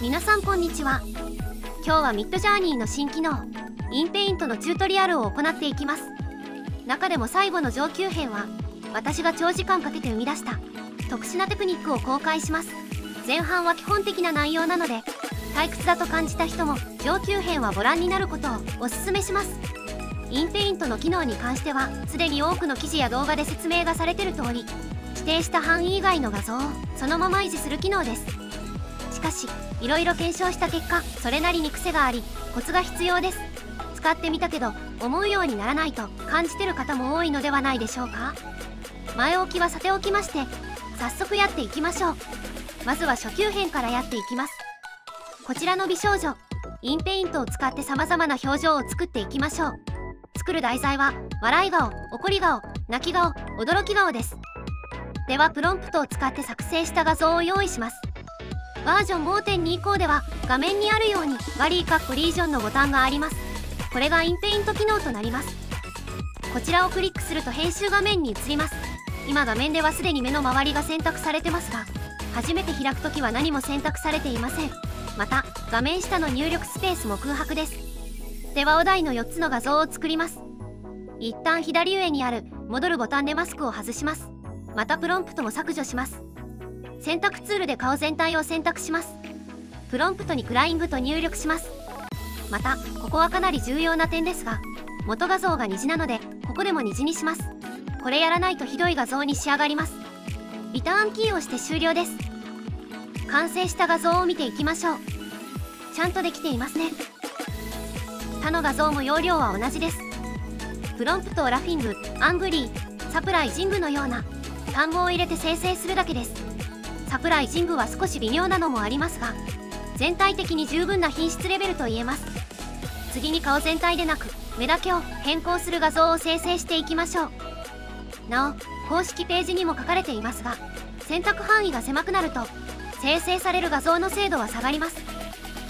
皆さんこんにちは。今日はミッドジャーニーの新機能インペイントのチュートリアルを行っていきます。中でも最後の上級編は私が長時間かけて生み出した特殊なテクニックを公開します。前半は基本的な内容なので退屈だと感じた人も上級編はご覧になることをおすすめします。インペイントの機能に関してはすでに多くの記事や動画で説明がされてる通り指定した範囲以外の画像をそのまま維持する機能です。しかしいろいろ検証した結果それなりに癖がありコツが必要です。使ってみたけど思うようにならないと感じてる方も多いのではないでしょうか。前置きはさておきまして早速やっていきましょう。まずは初級編からやっていきます。こちらの美少女インペイントを使って様々な表情を作っていきましょう。作る題材は笑い顔怒り顔泣き顔驚き顔です。ではプロンプトを使って作成した画像を用意します。バージョン5.2以降では画面にあるようにバリーカッコリージョンのボタンがあります。これがインペイント機能となります。こちらをクリックすると編集画面に移ります。今画面ではすでに目の周りが選択されてますが初めて開くときは何も選択されていません。また画面下の入力スペースも空白です。ではお題の4つの画像を作ります。一旦左上にある戻るボタンでマスクを外します。またプロンプトを削除します。選択ツールで顔全体を選択します。プロンプトにクライングと入力します。またここはかなり重要な点ですが元画像が虹なのでここでも虹にします。これやらないとひどい画像に仕上がります。リターンキーをして終了です。完成した画像を見ていきましょう。ちゃんとできていますね。他の画像も容量は同じです。プロンプトをラフィングアングリーサプライジングのような単語を入れて生成するだけです。サプライジングは少し微妙なのもありますが全体的に十分な品質レベルと言えます。次に顔全体でなく目だけを変更する画像を生成していきましょう。なお公式ページにも書かれていますが選択範囲が狭くなると生成される画像の精度は下がります。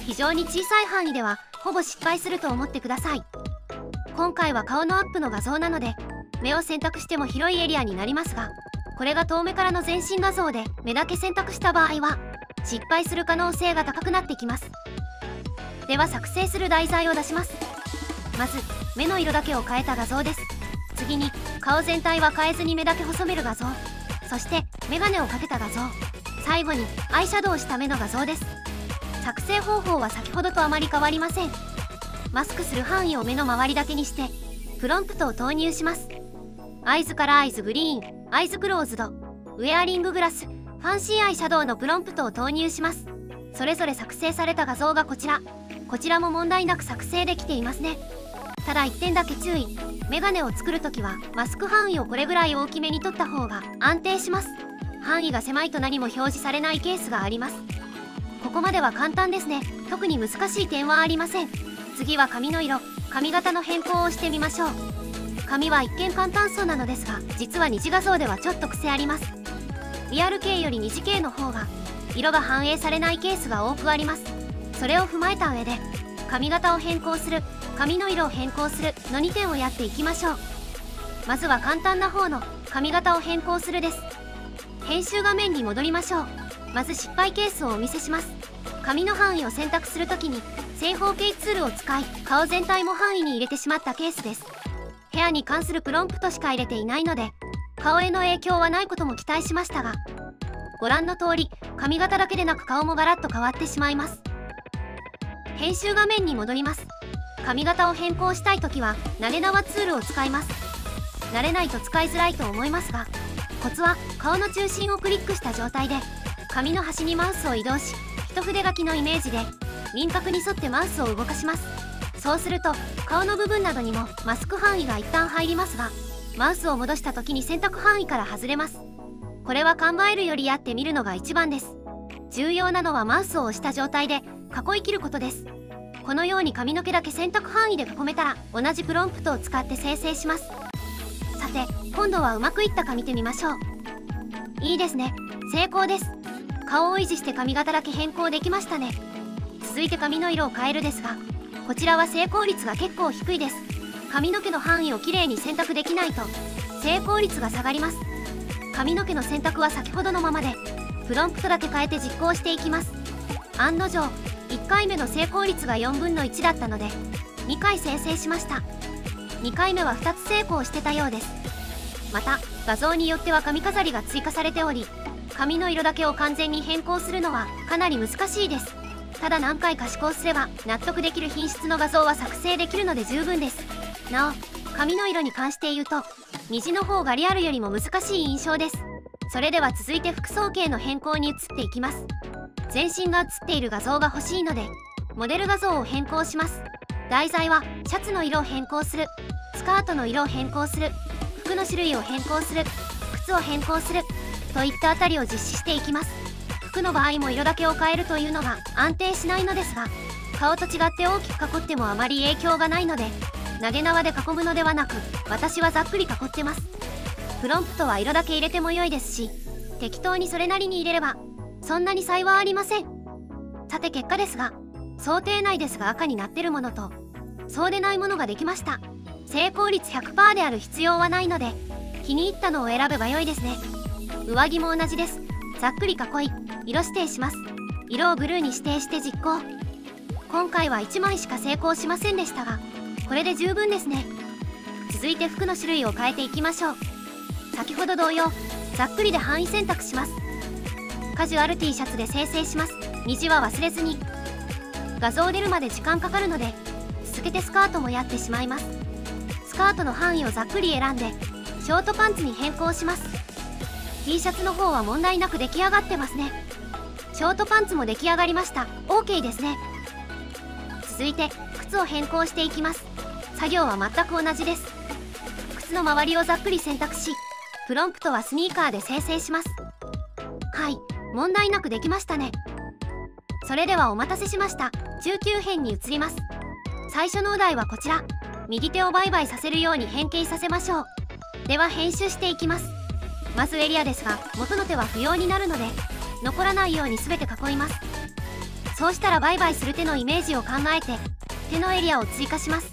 非常に小さい範囲ではほぼ失敗すると思ってください。今回は顔のアップの画像なので目を選択しても広いエリアになりますがこれが遠目からの全身画像で目だけ選択した場合は失敗する可能性が高くなってきます。では作成する題材を出します。まず目の色だけを変えた画像です。次に顔全体は変えずに目だけ細める画像。そしてメガネをかけた画像。最後にアイシャドウした目の画像です。作成方法は先ほどとあまり変わりません。マスクする範囲を目の周りだけにしてプロンプトを投入します。 eyes から eyes green。eyes closed。wearing glasses。fancy eyeshadow のプロンプトを投入します。それぞれ作成された画像がこちら。こちらも問題なく作成できていますね。ただ1点だけ注意。メガネを作るときはマスク範囲をこれぐらい大きめに取った方が安定します。範囲が狭いと何も表示されないケースがあります。ここまでは簡単ですね。特に難しい点はありません。次は髪の色。髪型の変更をしてみましょう。髪は一見簡単そうなのですが実は二次画像ではちょっと癖あります。リアル系より二次系の方が色が反映されないケースが多くあります。それを踏まえた上で髪型を変更する髪の色を変更するの2点をやっていきましょう。まずは簡単な方の髪型を変更するです。編集画面に戻りましょう。まず失敗ケースをお見せします。髪の範囲を選択するときに正方形ツールを使い顔全体も範囲に入れてしまったケースです。部屋に関するプロンプトしか入れていないので顔への影響はないことも期待しましたがご覧の通り髪型だけでなく顔もガラッと変わってしまいます。編集画面に戻ります。髪型を変更したい時は慣れ縄ツールを使います。慣れないと使いづらいと思いますがコツは顔の中心をクリックした状態で髪の端にマウスを移動し一筆書きのイメージで輪郭に沿ってマウスを動かします。そうすると顔の部分などにもマスク範囲が一旦入りますがマウスを戻した時に選択範囲から外れます。これは考えるよりやってみるのが一番です。重要なのはマウスを押した状態で囲い切ることです。このように髪の毛だけ選択範囲で囲めたら同じプロンプトを使って生成します。さて今度はうまくいったか見てみましょう。いいですね。成功です。顔を維持して髪型だけ変更できましたね。続いて髪の色を変えるですがこちらは成功率が結構低いです。髪の毛の範囲をきれいに選択できないと成功率が下がります。髪の毛の選択は先ほどのままでプロンプトだけ変えて実行していきます。案の定1回目の成功率が4分の1だったので2回生成しました。2回目は2つ成功してたようです。また画像によっては髪飾りが追加されており髪の色だけを完全に変更するのはかなり難しいです。ただ何回か試行すれば納得できる品質の画像は作成できるので十分です。なお髪の色に関して言うと虹の方がリアルよりも難しい印象です。それでは続いて服装形の変更に移っていきます。全身が写っている画像が欲しいのでモデル画像を変更します。題材はシャツの色を変更する。スカートの色を変更する。服の種類を変更する。靴を変更する。といったあたりを実施していきます。服の場合も色だけを変えるというのが安定しないのですが顔と違って大きく囲ってもあまり影響がないので投げ縄で囲むのではなく私はざっくり囲ってます。プロンプトは色だけ入れても良いですし適当にそれなりに入れればそんなに差はありません。さて結果ですが想定内ですが赤になってるものとそうでないものができました。成功率100%である必要はないので気に入ったのを選べば良いですね。上着も同じです。ざっくり囲い色指定します。色をブルーに指定して実行。今回は1枚しか成功しませんでしたがこれで十分ですね。続いて服の種類を変えていきましょう。先ほど同様ざっくりで範囲選択します。カジュアル T シャツで生成します。虹は忘れずに。画像出るまで時間かかるので続けてスカートもやってしまいます。スカートの範囲をざっくり選んでショートパンツに変更します。T シャツの方は問題なく出来上がってますね。ショートパンツも出来上がりました。OK ですね。続いて靴を変更していきます。作業は全く同じです。靴の周りをざっくり選択しプロンプトはスニーカーで生成します。はい。問題なくできましたね。それではお待たせしました。中級編に移ります。最初のお題はこちら。右手をバイバイさせるように変形させましょう。では編集していきます。まずエリアですが元の手は不要になるので残らないように全て囲います。そうしたらバイバイする手のイメージを考えて手のエリアを追加します。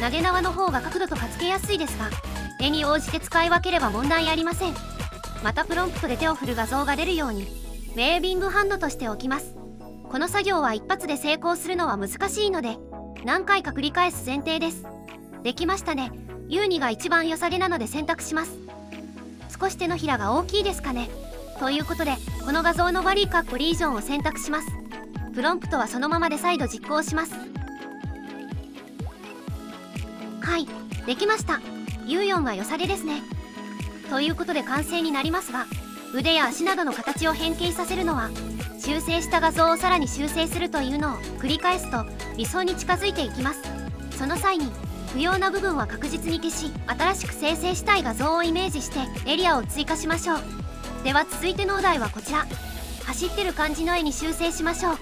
投げ縄の方が角度とかつけやすいですが絵に応じて使い分ければ問題ありません。またプロンプトで手を振る画像が出るようにウェービングハンドとしておきます。この作業は一発で成功するのは難しいので何回か繰り返す前提です。できましたね。U2 が一番良さげなので選択します。少し手のひらが大きいですかね。ということでこの画像のバリーカッコリージョンを選択します。プロンプトはそのままで再度実行します。はいできました。U4 が良さげですね。ということで完成になりますが腕や足などの形を変形させるのは修正した画像をさらに修正するというのを繰り返すと理想に近づいていきます。その際に不要な部分は確実に消し新しく生成したい画像をイメージしてエリアを追加しましょう。では続いてのお題はこちら。走ってる感じの絵に修正しましょう。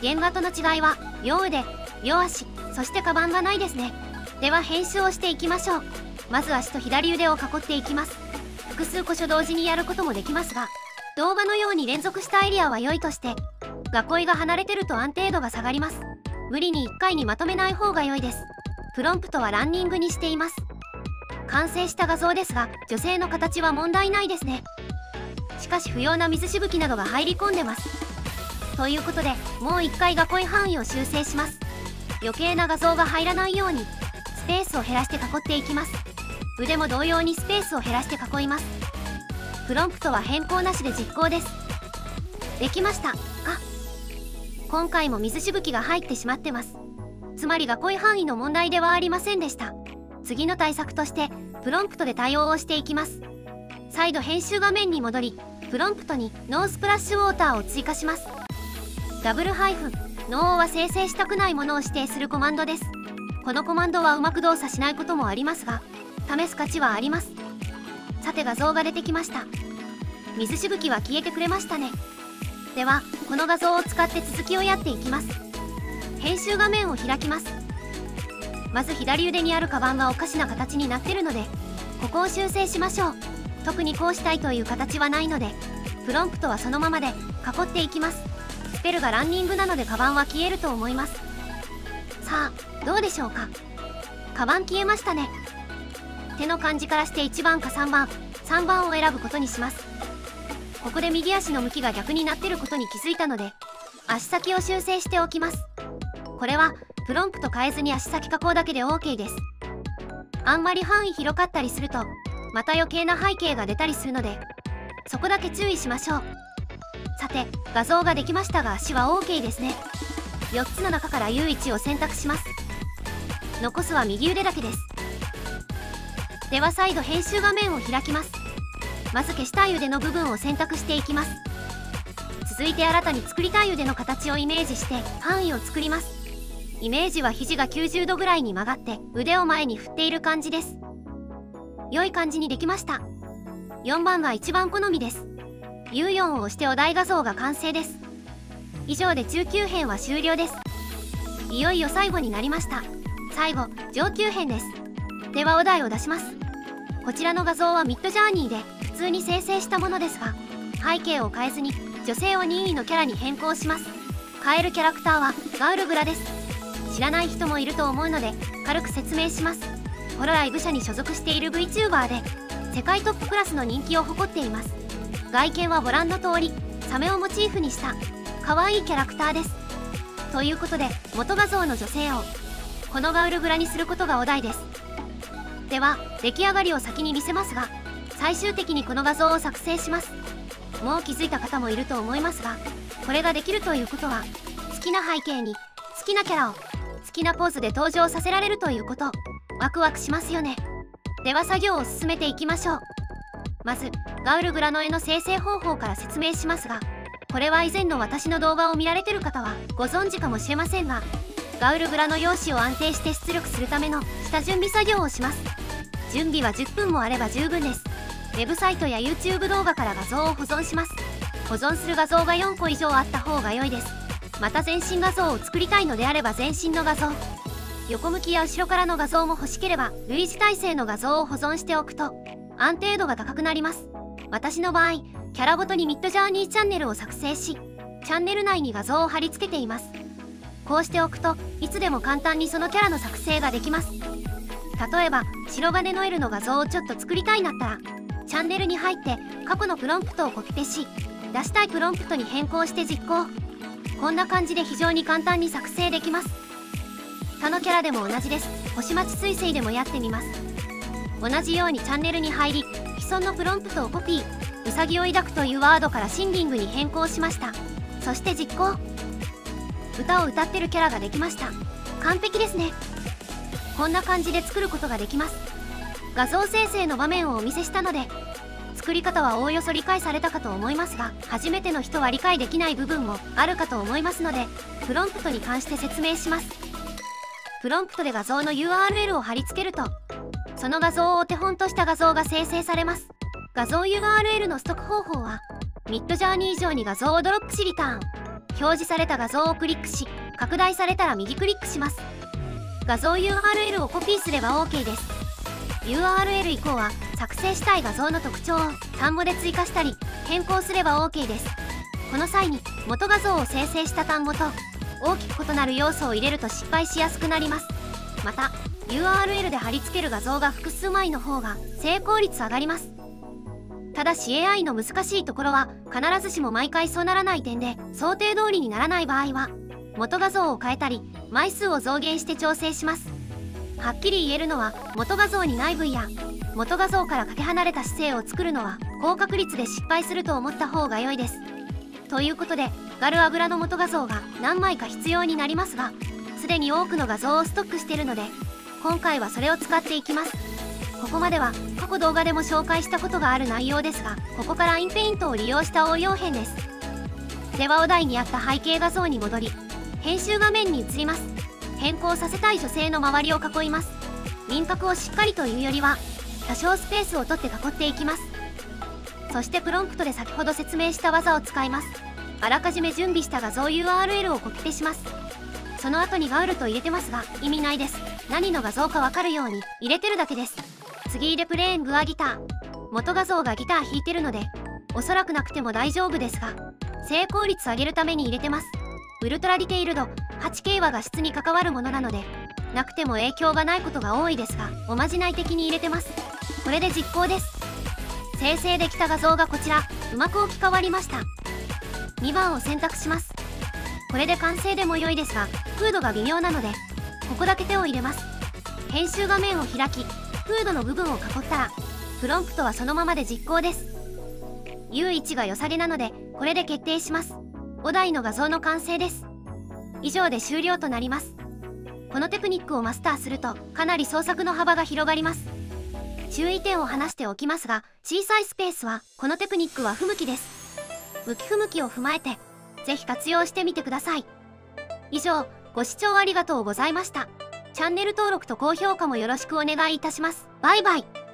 原画との違いは両腕両足そしてカバンがないですね。では編集をしていきましょう。まず足と左腕を囲っていきます。複数箇所同時にやることもできますが動画のように連続したエリアは良いとして囲いが離れてると安定度が下がります。無理に1回にまとめない方が良いです。プロンプトはランニングにしています。完成した画像ですが女性の形は問題ないですね。しかし不要な水しぶきなどが入り込んでます。ということでもう一回囲い範囲を修正します。余計な画像が入らないようにスペースを減らして囲っていきます。腕も同様にスペースを減らして囲います。プロンプトは変更なしで実行です。できました。あ今回も水しぶきが入ってしまってます。つまり囲い範囲の問題ではありませんでした。次の対策としてプロンプトで対応をしていきます。再度編集画面に戻りプロンプトにノースプラッシュウォーターを追加します。ダブルハイフンノーは生成したくないものを指定するコマンドです。このコマンドはうまく動作しないこともありますが試す価値はあります。さて画像が出てきました。水しぶきは消えてくれましたね。ではこの画像を使って続きをやっていきます。編集画面を開きます。まず左腕にあるカバンがおかしな形になってるのでここを修正しましょう。特にこうしたいという形はないのでプロンプトはそのままで囲っていきます。スペルがランニングなのでカバンは消えると思います。さあどうでしょうか？カバン消えましたね。手の感じからして1番か3番。3番を選ぶことにします。ここで右足の向きが逆になってることに気づいたので足先を修正しておきます。これはプロンプト変えずに足先加工だけで OK です。あんまり範囲広かったりするとまた余計な背景が出たりするのでそこだけ注意しましょう。さて画像ができましたが足は OK ですね。4つの中から U1 を選択します。残すは右腕だけです。では再度編集画面を開きます。まず消したい腕の部分を選択していきます。続いて新たに作りたい腕の形をイメージして範囲を作ります。イメージは肘が90度ぐらいに曲がって腕を前に振っている感じです。良い感じにできました。4番が一番好みです。U4 を押してお題画像が完成です。以上で中級編は終了です。いよいよ最後になりました。最後上級編です。ではお題を出します。こちらの画像はミッドジャーニーで普通に生成したものですが背景を変えずに女性を任意のキャラに変更します。変えるキャラクターはガウルグラです。知らない人もいると思うので軽く説明します。ホロライグ社に所属している VTuber で世界トップクラスの人気を誇っています。外見はご覧の通りサメをモチーフにした可愛いキャラクターです。ということで元画像の女性をこのガウルグラにすることがお題です。では出来上がりを先に見せますが最終的にこの画像を作成します。もう気づいた方もいると思いますがこれができるということは好きな背景に好きなキャラを好きなポーズで登場させられるということ。ワクワクしますよね。では作業を進めていきましょう。まずガウルグラの絵の生成方法から説明しますがこれは以前の私の動画を見られてる方はご存知かもしれませんがガウルグラの用紙を安定して出力するための下準備作業をします。準備は10分もあれば十分です。ウェブサイトや YouTube 動画から画像を保存します。保存する画像が4個以上あった方が良いです。また全身画像を作りたいのであれば全身の画像。横向きや後ろからの画像も欲しければ類似体制の画像を保存しておくと安定度が高くなります。私の場合キャラごとにミッドジャーニーチャンネルを作成しチャンネル内に画像を貼り付けています。こうしておくといつでも簡単にそのキャラの作成ができます。例えば白金の L の画像をちょっと作りたいなったらチャンネルに入って過去のプロンプトをコピペし出したいプロンプトに変更して実行。こんな感じで非常に簡単に作成できます。他のキャラでも同じです。星町彗星でもやってみます。同じようにチャンネルに入り既存のプロンプトをコピーウサギを抱くというワードからシンギングに変更しました。そして実行。歌を歌ってるキャラができました。完璧ですね。こんな感じで作ることができます。画像生成の場面をお見せしたので作り方はおおよそ理解されたかと思いますが初めての人は理解できない部分もあるかと思いますのでプロンプトに関して説明します。プロンプトで画像の URL を貼り付けるとその画像をお手本とした画像が生成されます。画像 URL のストック方法はミッドジャーニー上に画像をドロップしリターン。表示された画像をクリックし拡大されたら右クリックします。画像 URL をコピーすれば OK です。URL 以降は作成したい画像の特徴を単語で追加したり変更すれば OK です。この際に元画像を生成した単語と大きく異なる要素を入れると失敗しやすくなります。また URL で貼り付ける画像が複数枚の方が成功率上がります。ただし AI の難しいところは必ずしも毎回そうならない点で想定通りにならない場合は元画像を変えたり枚数を増減して調整します。はっきり言えるのは元画像にない分や元画像からかけ離れた姿勢を作るのは高確率で失敗すると思った方が良いです。ということでガル油の元画像が何枚か必要になりますがすでに多くの画像をストックしてるので今回はそれを使っていきます。ここまでは過去動画でも紹介したことがある内容ですがここからインペイントを利用した応用編です。ではお題にあった背景画像に戻り編集画面に移ります。変更させたい女性の周りを囲います。輪郭をしっかりというよりは多少スペースを取って囲っていきます。そしてプロンプトで先ほど説明した技を使います。あらかじめ準備した画像 URL をコピペします。その後にガウルと入れてますが意味ないです。何の画像かわかるように入れてるだけです。次入れプレーングアギター。元画像がギター弾いてるのでおそらくなくても大丈夫ですが成功率上げるために入れてます。ウルトラディテイルド 8K は画質に関わるものなのでなくても影響がないことが多いですがおまじない的に入れてます。これで実行です。生成できた画像がこちら。うまく置き換わりました。2番を選択します。これで完成でも良いですがフードが微妙なのでここだけ手を入れます。編集画面を開きフードの部分を囲ったらプロンプトはそのままで実行です。U1 が良さげなのでこれで決定します。お題の画像の完成です。以上で終了となります。このテクニックをマスターするとかなり創作の幅が広がります。注意点を話しておきますが小さいスペースはこのテクニックは不向きです。向き不向きを踏まえてぜひ活用してみてください。以上ご視聴ありがとうございました。チャンネル登録と高評価もよろしくお願いいたします。バイバイ。